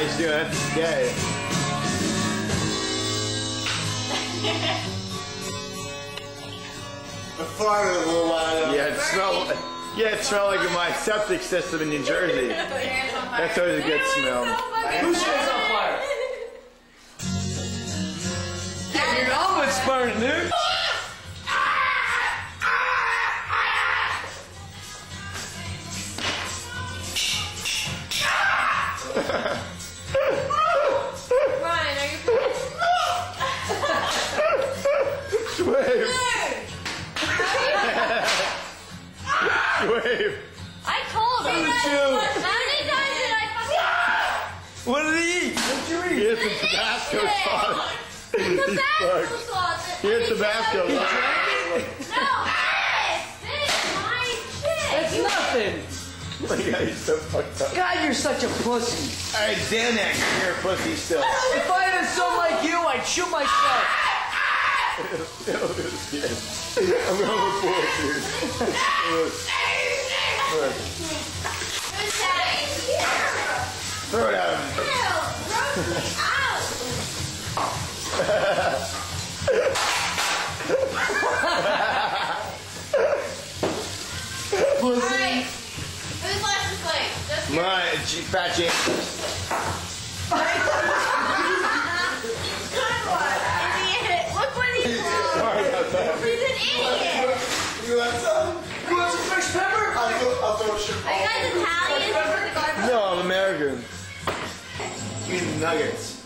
he's doing it. That's gay. I farted a little while ago. Yeah, it smelled. Yeah, it smelled like my septic system in New Jersey. That's always a good smell. Whose shit's on fire? Your omelet's burning, dude. Ryan, are you pissed? Wave, wave. I told him. you? How many times did I fucking What did he eat? What did you He eat? had some Tabasco sauce. Tabasco sauce? He had Tabasco sauce. No, this, this is my That's shit. nothing. My God, he's so fucked up. God, you're such a pussy. Alright, Xanax, you're a pussy still. If I had a son like you, I'd shoot myself. I'm going report you. Look, look. Who's that? Throw it at him. Ew, gross me out. My G- fat James. idiot. Look what he's wrong. Sorry. He's an idiot. You want some? You want some fresh pepper? I'll throw, I'll throw a shit. Are you guys Italian? No, I'm American. Give the nuggets.